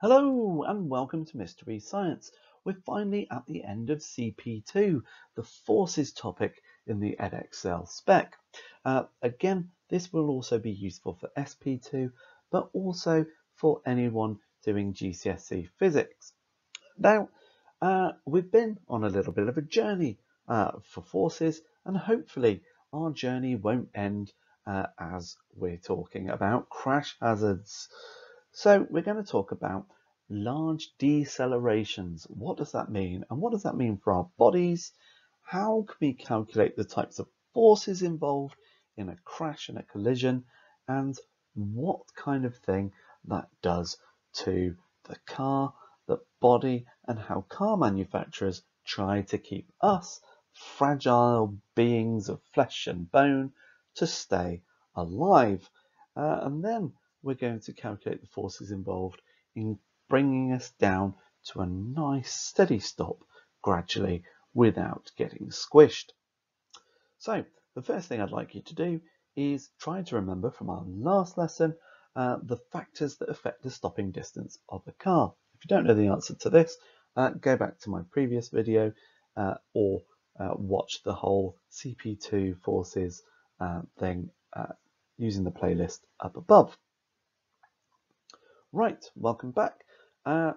Hello and welcome to MrE Science. We're finally at the end of CP2, the forces topic in the Edexcel spec. Uh, again, this will also be useful for SP2, but also for anyone doing GCSE physics. Now, uh, we've been on a little bit of a journey uh, for forces, and hopefully our journey won't end uh, as we're talking about crash hazards. So we're going to talk about large decelerations. What does that mean? And what does that mean for our bodies? How can we calculate the types of forces involved in a crash and a collision? And what kind of thing that does to the car, the body, and how car manufacturers try to keep us, fragile beings of flesh and bone, to stay alive. Uh, and then we're going to calculate the forces involved in bringing us down to a nice steady stop gradually without getting squished. So the first thing I'd like you to do is try to remember from our last lesson uh, the factors that affect the stopping distance of a car. If you don't know the answer to this, uh, go back to my previous video uh, or uh, watch the whole CP2 forces uh, thing uh, using the playlist up above. Right, welcome back. Uh,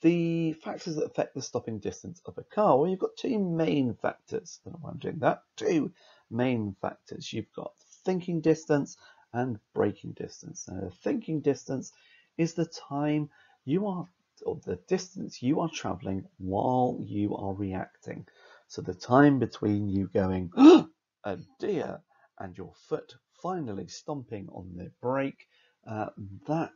the factors that affect the stopping distance of a car, well, you've got two main factors. I don't know why I'm doing that. Two main factors. You've got thinking distance and braking distance. Now, the thinking distance is the time you are, or the distance you are traveling while you are reacting. So the time between you going, a deer, and your foot finally stomping on the brake, uh, that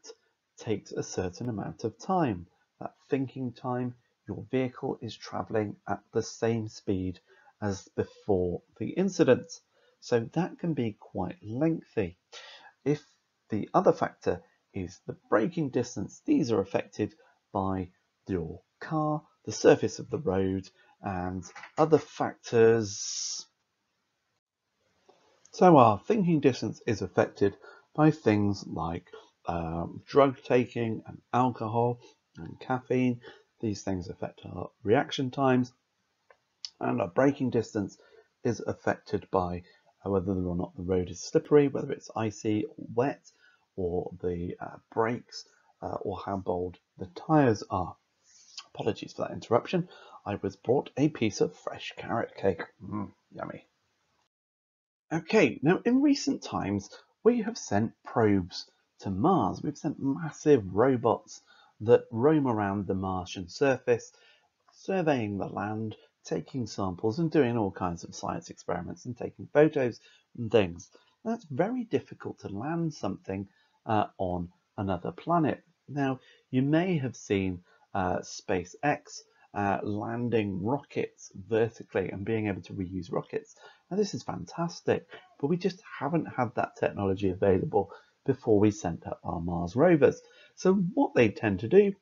takes a certain amount of time. That thinking time, your vehicle is traveling at the same speed as before the incident. So that can be quite lengthy. If the other factor is the braking distance, these are affected by your car, the surface of the road, and other factors. So our thinking distance is affected by things like um, drug taking and alcohol and caffeine. These things affect our reaction times and our braking distance is affected by whether or not the road is slippery, whether it's icy or wet, or the uh, brakes, uh, or how bold the tyres are. Apologies for that interruption. I was brought a piece of fresh carrot cake. Mm, yummy. Okay, now in recent times we have sent probes to Mars. We've sent massive robots that roam around the Martian surface, surveying the land, taking samples and doing all kinds of science experiments and taking photos and things. That's very difficult to land something uh, on another planet. Now, you may have seen uh, SpaceX uh, landing rockets vertically and being able to reuse rockets. Now, this is fantastic, but we just haven't had that technology available before we sent up our Mars rovers. So what they tend to do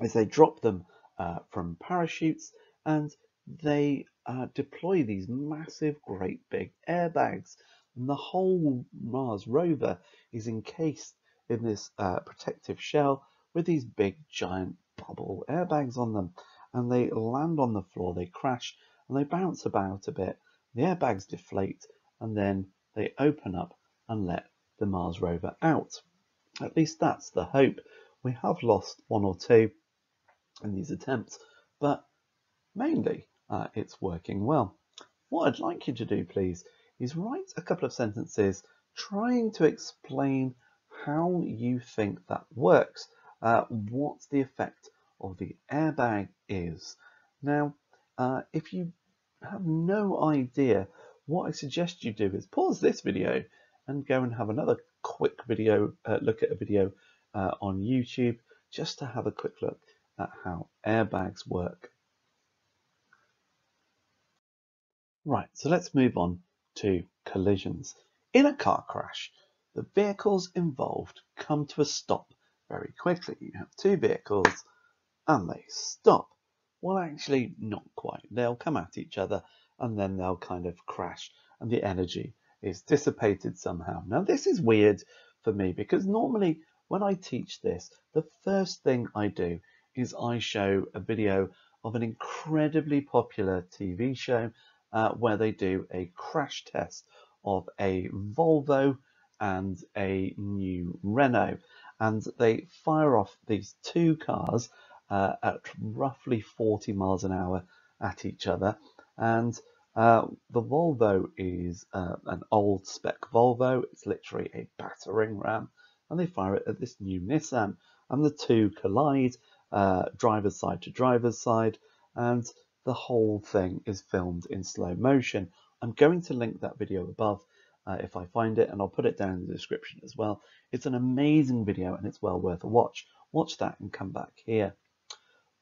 is they drop them uh, from parachutes and they uh, deploy these massive, great big airbags. And the whole Mars rover is encased in this uh, protective shell with these big, giant bubble airbags on them. And they land on the floor, they crash, and they bounce about a bit. The airbags deflate, and then they open up and let the Mars rover out. At least that's the hope. We have lost one or two in these attempts, but mainly uh, it's working well. What I'd like you to do, please, is write a couple of sentences trying to explain how you think that works, uh, what the effect of the airbag is. Now, uh, if you have no idea, what I suggest you do is pause this video and go and have another quick video, uh, look at a video uh, on YouTube just to have a quick look at how airbags work. Right, so let's move on to collisions. In a car crash, the vehicles involved come to a stop very quickly. You have two vehicles and they stop. Well, actually, not quite. They'll come at each other and then they'll kind of crash and the energy is dissipated somehow. Now this is weird for me because normally when I teach this, the first thing I do is I show a video of an incredibly popular TV show uh, where they do a crash test of a Volvo and a new Renault. And they fire off these two cars uh, at roughly 40 miles an hour at each other. And uh, the Volvo is uh, an old spec Volvo. It's literally a battering ram. And they fire it at this new Nissan. And the two collide, uh, driver's side to driver's side. And the whole thing is filmed in slow motion. I'm going to link that video above uh, if I find it, and I'll put it down in the description as well. It's an amazing video and it's well worth a watch. Watch that and come back here.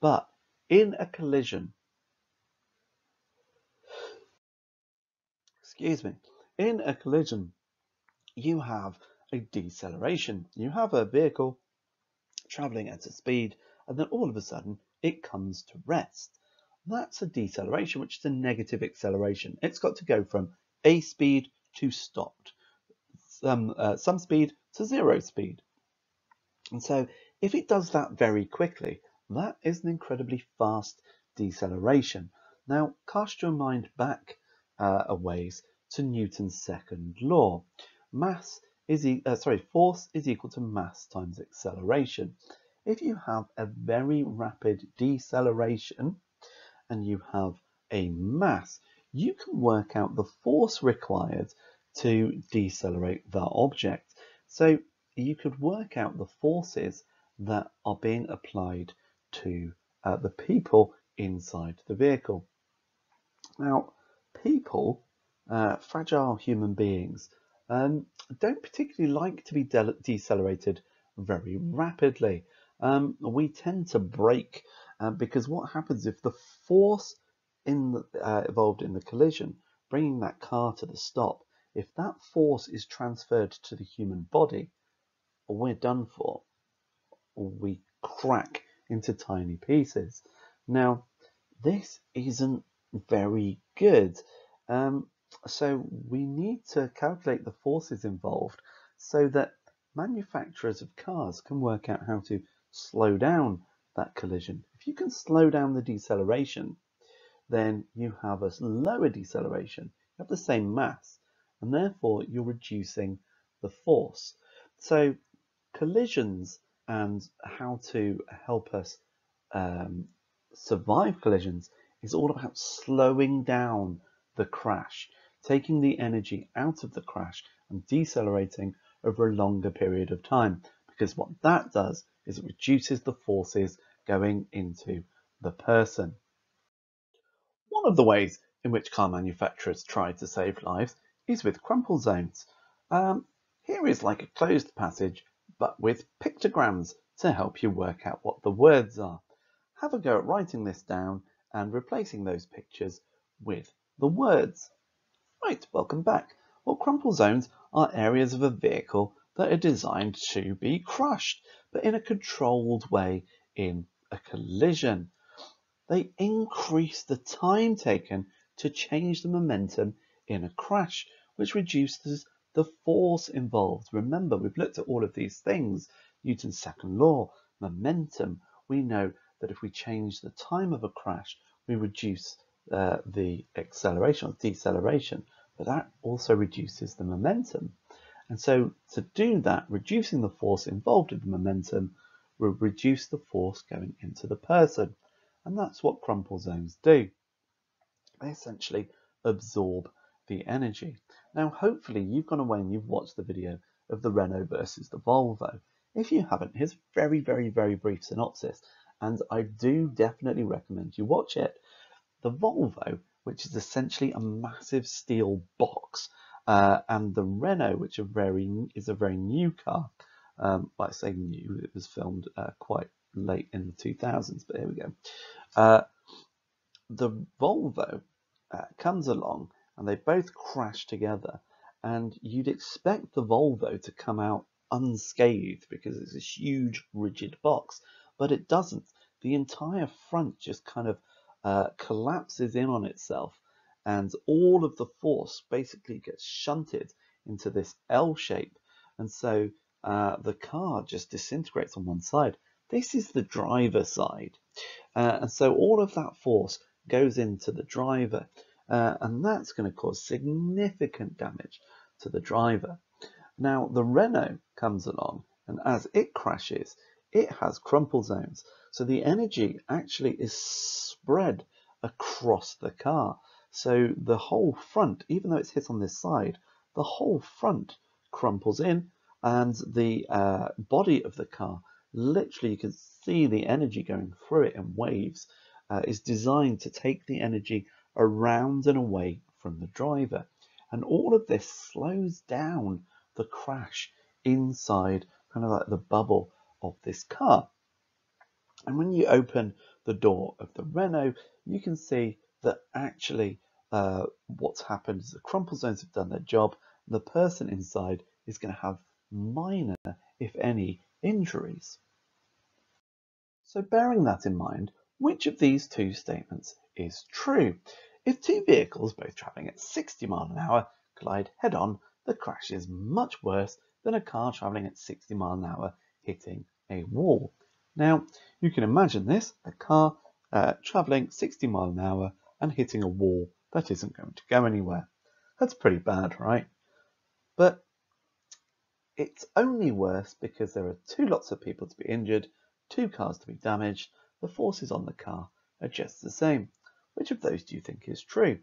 But in a collision, excuse me, in a collision, you have a deceleration. You have a vehicle traveling at a speed, and then all of a sudden it comes to rest. That's a deceleration, which is a negative acceleration. It's got to go from a speed to stopped, some, uh, some speed to zero speed. And so if it does that very quickly, that is an incredibly fast deceleration. Now, cast your mind back uh, a ways to Newton's second law. Mass is e uh, sorry, force is equal to mass times acceleration. If you have a very rapid deceleration and you have a mass, you can work out the force required to decelerate that object. So you could work out the forces that are being applied to uh, the people inside the vehicle. Now, people, uh, fragile human beings, um, don't particularly like to be de decelerated very rapidly. Um, we tend to break uh, because what happens if the force in the, uh, involved in the collision, bringing that car to the stop, if that force is transferred to the human body, we're done for. We crack into tiny pieces. Now, this isn't very good. Um, so we need to calculate the forces involved so that manufacturers of cars can work out how to slow down that collision. If you can slow down the deceleration, then you have a lower deceleration. You have the same mass, and therefore you're reducing the force. So collisions and how to help us um, survive collisions is all about slowing down the crash, taking the energy out of the crash and decelerating over a longer period of time. Because what that does is it reduces the forces going into the person. One of the ways in which car manufacturers try to save lives is with crumple zones. Um, here is like a closed passage, but with pictograms to help you work out what the words are. Have a go at writing this down and replacing those pictures with the words. Right, welcome back. Well, crumple zones are areas of a vehicle that are designed to be crushed, but in a controlled way in a collision they increase the time taken to change the momentum in a crash, which reduces the force involved. Remember, we've looked at all of these things. Newton's second law, momentum. We know that if we change the time of a crash, we reduce uh, the acceleration or deceleration, but that also reduces the momentum. And so to do that, reducing the force involved in the momentum will reduce the force going into the person. And that's what crumple zones do. They essentially absorb the energy. Now, hopefully you've gone away and you've watched the video of the Renault versus the Volvo. If you haven't, here's a very, very, very brief synopsis. And I do definitely recommend you watch it. The Volvo, which is essentially a massive steel box, uh, and the Renault, which very, is a very new car. Um, I say new, it was filmed uh, quite late in the 2000s, but here we go. Uh, the Volvo uh, comes along and they both crash together and you'd expect the Volvo to come out unscathed because it's a huge rigid box, but it doesn't. The entire front just kind of uh, collapses in on itself and all of the force basically gets shunted into this L shape and so uh, the car just disintegrates on one side. This is the driver side. Uh, and so all of that force goes into the driver. Uh, and that's going to cause significant damage to the driver. Now the Renault comes along and as it crashes, it has crumple zones. So the energy actually is spread across the car. So the whole front, even though it's hit on this side, the whole front crumples in and the uh, body of the car, literally you can see the energy going through it in waves, uh, is designed to take the energy around and away from the driver. And all of this slows down the crash inside kind of like the bubble of this car. And when you open the door of the Renault, you can see that actually uh, what's happened is the crumple zones have done their job. and The person inside is going to have minor, if any, injuries. So bearing that in mind, which of these two statements is true? If two vehicles, both travelling at 60 miles an hour, collide head-on, the crash is much worse than a car travelling at 60 miles an hour hitting a wall. Now, you can imagine this, a car uh, travelling 60 miles an hour and hitting a wall that isn't going to go anywhere. That's pretty bad, right? But it's only worse because there are two lots of people to be injured, two cars to be damaged, the forces on the car are just the same. Which of those do you think is true?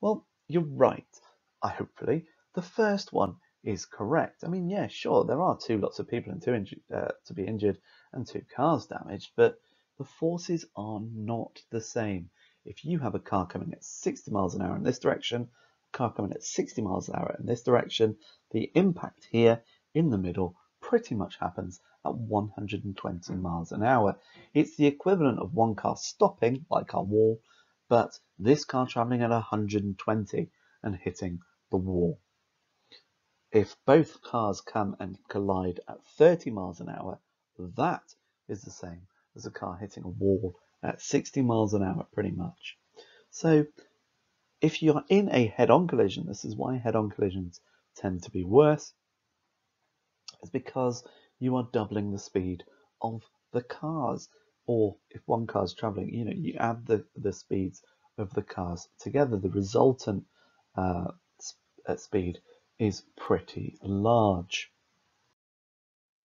Well, you're right, I hopefully. The first one is correct. I mean, yeah, sure, there are two lots of people and two injured, uh, to be injured and two cars damaged, but the forces are not the same. If you have a car coming at 60 miles an hour in this direction, a car coming at 60 miles an hour in this direction, the impact here in the middle pretty much happens at 120 miles an hour. It's the equivalent of one car stopping, like our wall, but this car traveling at 120 and hitting the wall. If both cars come and collide at 30 miles an hour, that is the same as a car hitting a wall at 60 miles an hour, pretty much. So if you're in a head-on collision, this is why head-on collisions tend to be worse, is because you are doubling the speed of the cars. Or if one car is traveling, you know, you add the, the speeds of the cars together, the resultant uh, uh, speed is pretty large.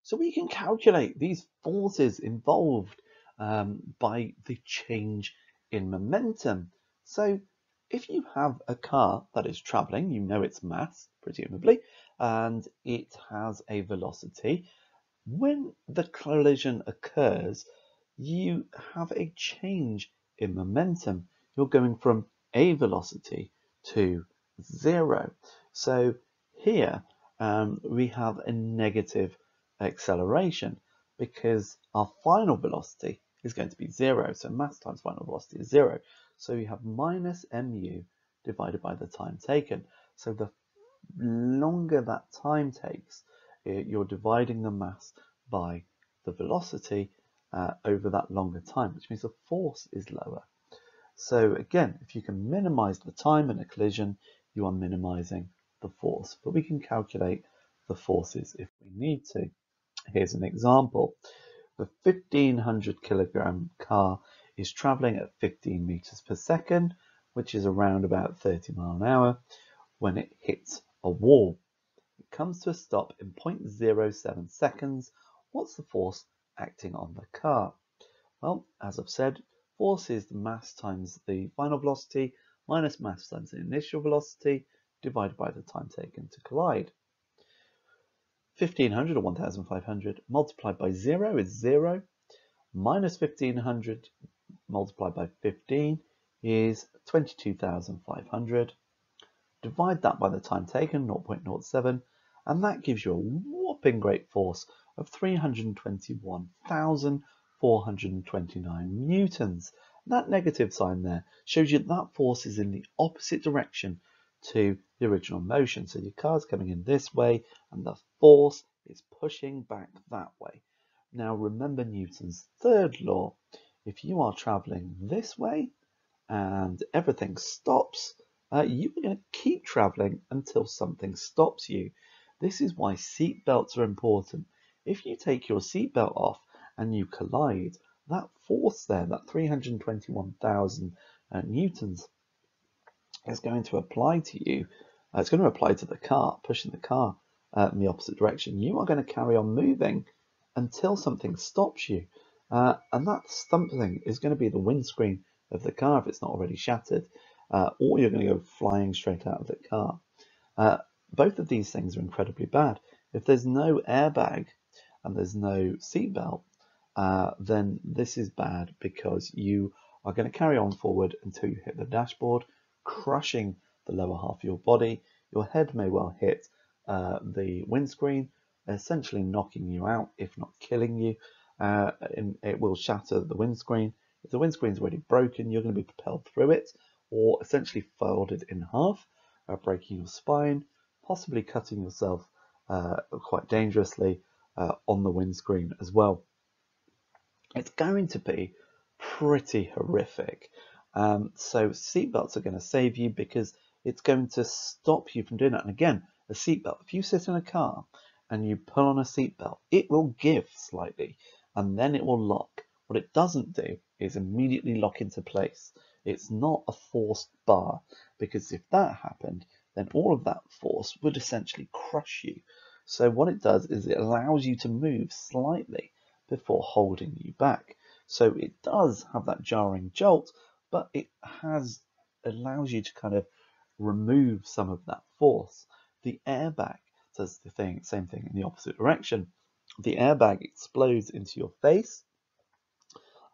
So we can calculate these forces involved um, by the change in momentum. So if you have a car that is traveling, you know its mass, presumably, and it has a velocity, when the collision occurs, you have a change in momentum. You're going from a velocity to zero. So here um, we have a negative acceleration because our final velocity is going to be zero. So mass times final velocity is zero. So we have minus mu divided by the time taken. So the longer that time takes, you're dividing the mass by the velocity uh, over that longer time, which means the force is lower. So again, if you can minimize the time in a collision, you are minimizing the force, but we can calculate the forces if we need to. Here's an example. The 1500 kilogram car is traveling at 15 meters per second, which is around about 30 mile an hour when it hits a wall. It comes to a stop in 0.07 seconds. What's the force acting on the car? Well, as I've said, force is the mass times the final velocity minus mass times the initial velocity divided by the time taken to collide. 1500 or 1500 multiplied by 0 is 0. Minus 1500 multiplied by 15 is 22,500. Divide that by the time taken, 0.07, and that gives you a whopping great force of 321,429 newtons. That negative sign there shows you that force is in the opposite direction to the original motion. So your car's coming in this way and the force is pushing back that way. Now remember Newton's third law. If you are traveling this way and everything stops, uh, you are going to keep traveling until something stops you. This is why seat belts are important. If you take your seatbelt off and you collide, that force there, that 321,000 uh, newtons, is going to apply to you. Uh, it's going to apply to the car, pushing the car uh, in the opposite direction. You are going to carry on moving until something stops you. Uh, and that something is going to be the windscreen of the car if it's not already shattered, uh, or you're going to go flying straight out of the car. Uh, both of these things are incredibly bad. If there's no airbag and there's no seatbelt, uh, then this is bad because you are going to carry on forward until you hit the dashboard, crushing the lower half of your body. Your head may well hit uh, the windscreen, essentially knocking you out, if not killing you. Uh, it will shatter the windscreen. If the windscreen is already broken, you're going to be propelled through it or essentially folded in half, uh, breaking your spine, possibly cutting yourself uh, quite dangerously uh, on the windscreen as well. It's going to be pretty horrific. Um, so seatbelts are going to save you because it's going to stop you from doing that. And again, a seatbelt, if you sit in a car and you pull on a seatbelt, it will give slightly and then it will lock. What it doesn't do is immediately lock into place. It's not a forced bar because if that happened, then all of that force would essentially crush you. So what it does is it allows you to move slightly before holding you back. So it does have that jarring jolt, but it has allows you to kind of remove some of that force. The airbag does the thing, same thing in the opposite direction. The airbag explodes into your face,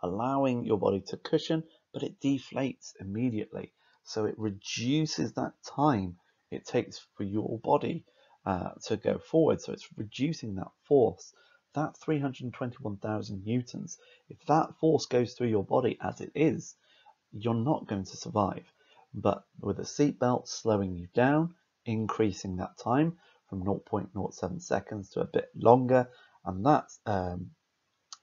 allowing your body to cushion, but it deflates immediately. So it reduces that time it takes for your body uh, to go forward. So it's reducing that force. That 321,000 newtons, if that force goes through your body as it is, you're not going to survive. But with a seatbelt slowing you down, increasing that time from 0.07 seconds to a bit longer, and that um,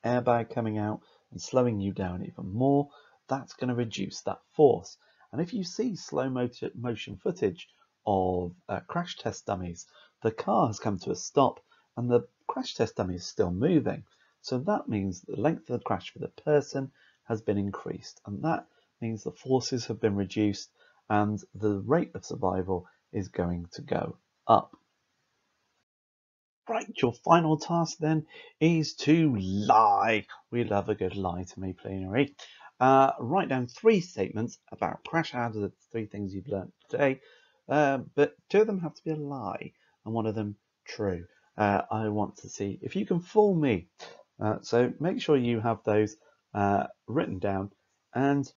airbag coming out and slowing you down even more, that's going to reduce that force. And if you see slow motion footage of uh, crash test dummies, the car has come to a stop and the crash test dummy is still moving. So that means the length of the crash for the person has been increased and that means the forces have been reduced and the rate of survival is going to go up. Right, your final task then is to lie. We love a good lie to me, plenary. Uh, write down three statements about crash hazards, three things you've learned today, uh, but two of them have to be a lie and one of them true. Uh, I want to see if you can fool me. Uh, so make sure you have those uh, written down and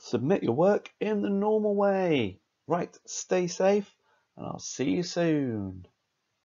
submit your work in the normal way. Right, stay safe and I'll see you soon.